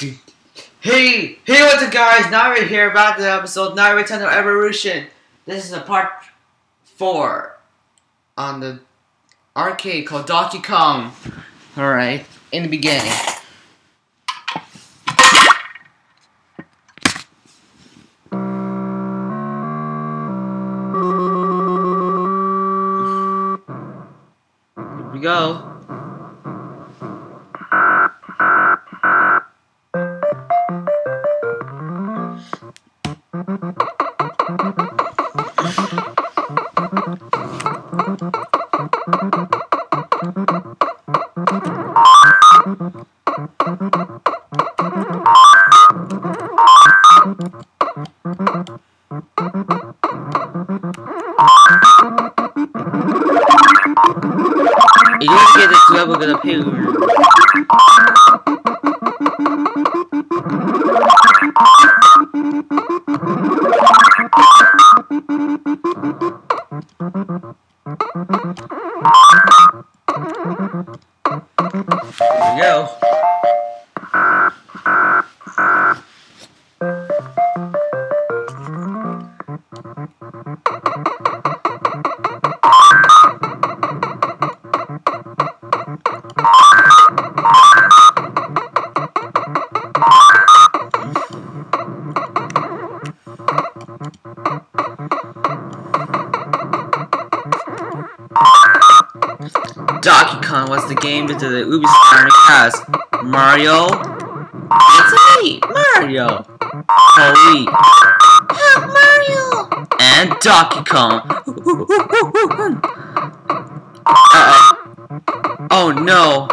Hey, hey, what's up, guys? Now we're here about the episode Naruto Nintendo Evolution. This is a part four on the arcade called Donkey Kong. All right, in the beginning. Here we go. 이렇게 해서 들어보기로 폐율 Donkey Kong was the game into the Ubisoft cast. Mario. It's me, Mario. Holy. Mario. And Donkey Kong. Uh-oh. Oh no.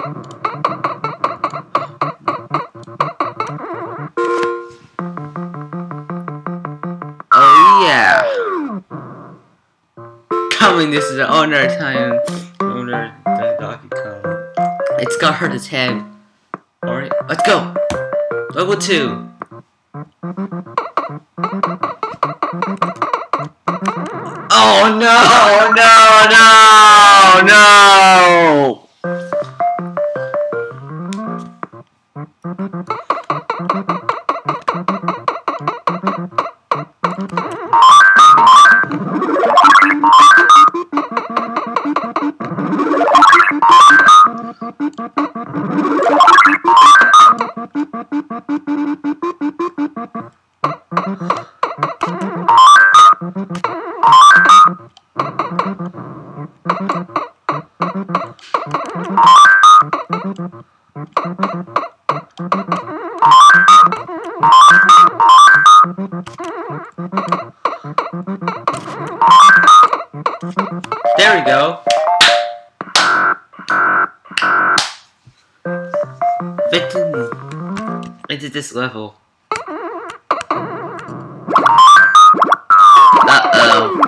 Oh yeah. Coming, this is the owner time. Kong. Gonna hurt his head. Alright, let's go. Level two. Oh no, no, no, no! There we go. Fifteen into this level. Uh oh.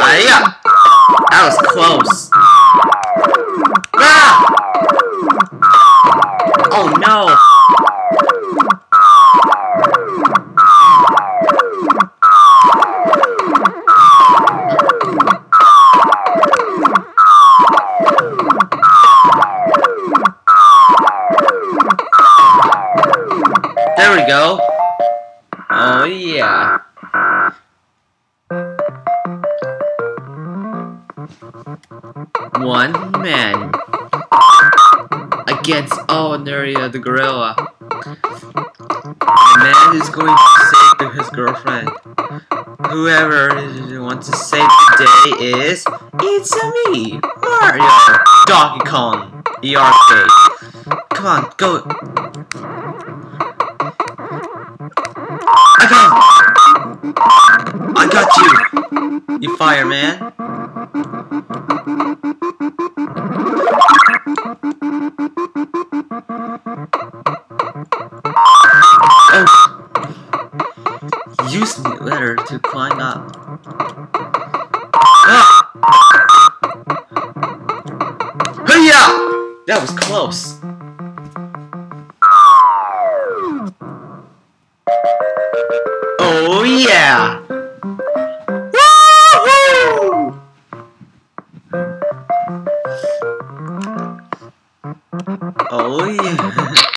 Ah, yeah. That was close. Ah! Oh no. There we go. Oh yeah. One man against oh Neria the gorilla. The man is going to save his girlfriend. Whoever wants to save the day is it's -a me, Mario, Donkey Kong, the arcade. Come on, go. I got I got you! You fireman. Oh. Use the ladder to climb up. Ah! Hiya! That was close.